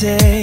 say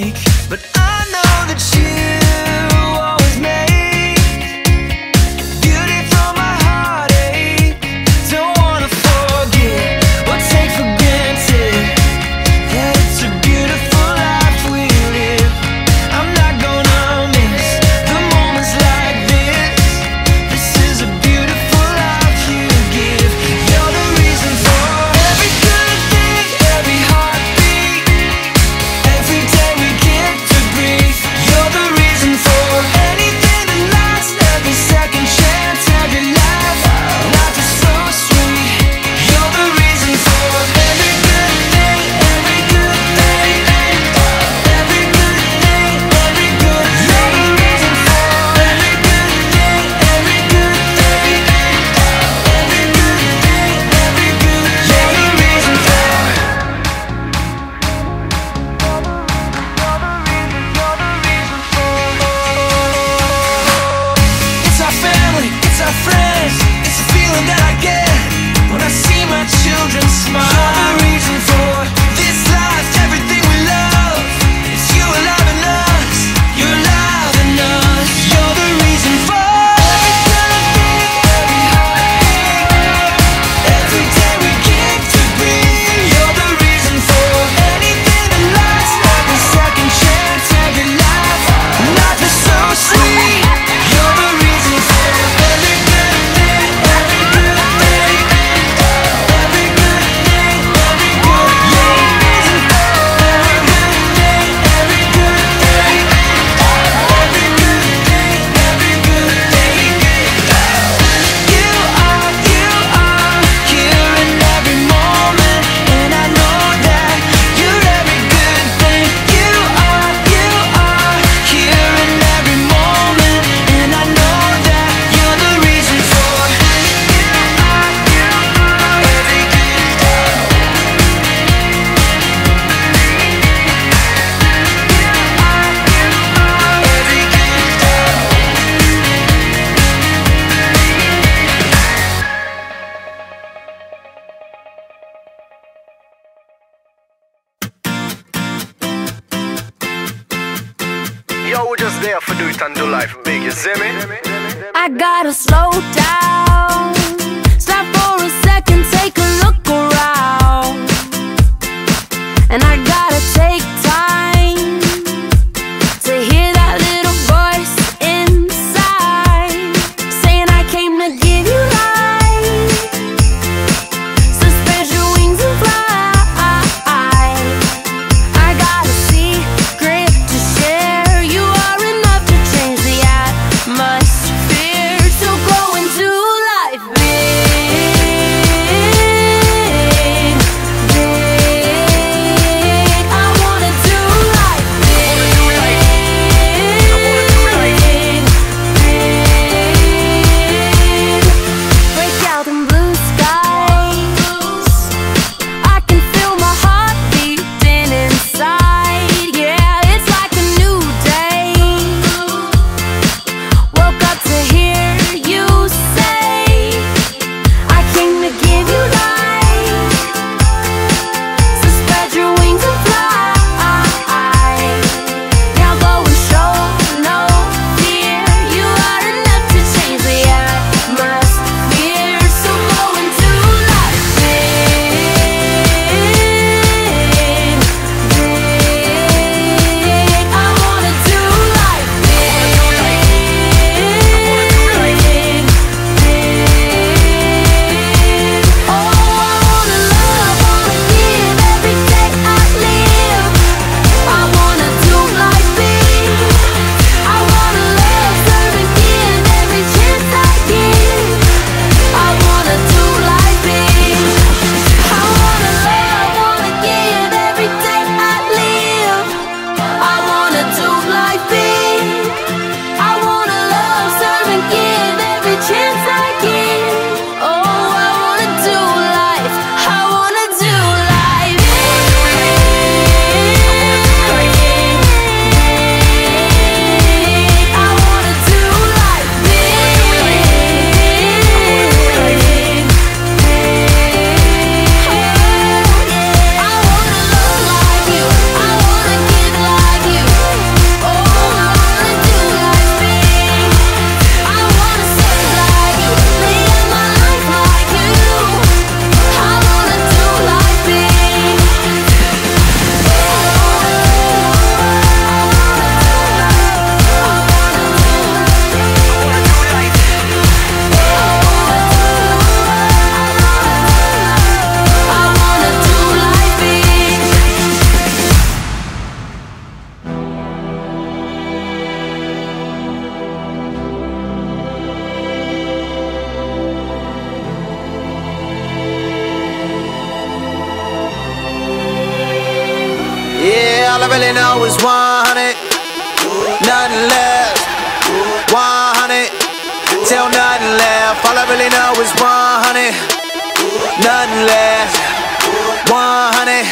yo, we just there for do it and do life big, you see me? I gotta slow down, stop for a second, take a look around, and I gotta take. Know is 100. Nothing less. 100. Till nothing left. All I really know is 100. Nothing less. 100.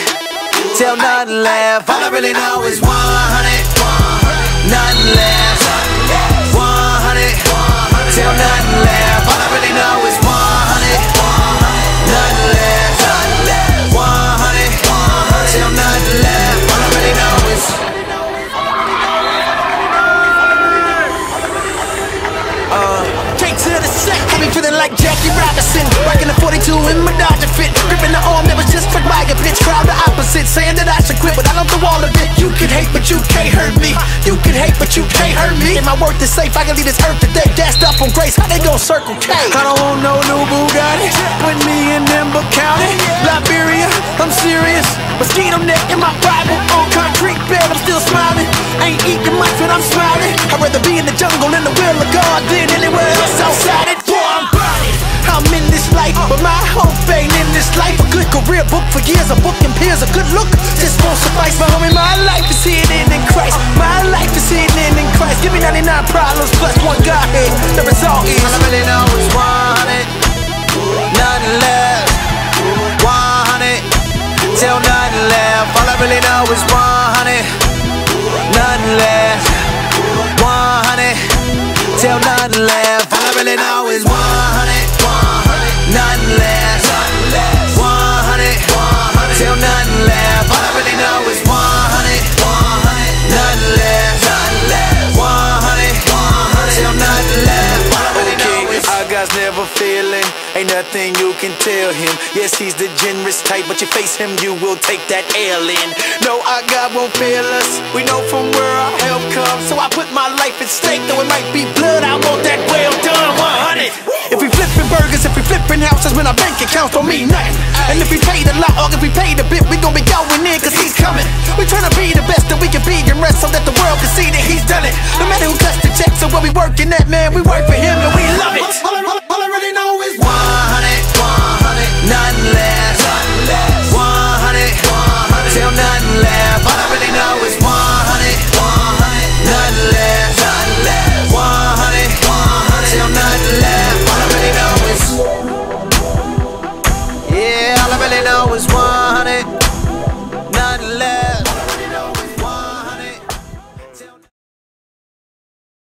Till nothing left. All I really know is 100. Nothing less. 100. Till nothing left. Worth is safe. I can leave this earth today. Gassed up on grace. How they gon' circle K? I don't want no new Bugatti. Put me in Nimba County, Liberia. I'm serious. Mosquito net in my Bible. On concrete bed, I'm still smiling. Ain't eating much, but I'm smiling. I'd rather be in the jungle in the will of God than anywhere else outside it. Boy, I'm. I'm in this life, but my hope ain't in this life. A good career book for years, a book and peers, a good look. Just won't suffice, but homie, my life is hidden in Christ. My life is left. All I really know is thing you can tell him. Yes, he's the generous type, but you face him, you will take that alien. No, our God won't fail us. We know from where our help comes. So I put my life at stake, though it might be blood. I want that well done 100. If we flipping burgers, if we flipping houses, when our bank accounts don't mean nothing. And if we paid a lot, or if we paid a bit, we gon' be going in, cause he's coming. We tryna be the best that we can be and rest so that the world can see that he's done it. No matter who cuts the checks or what we working at, man, we work for him and we love it.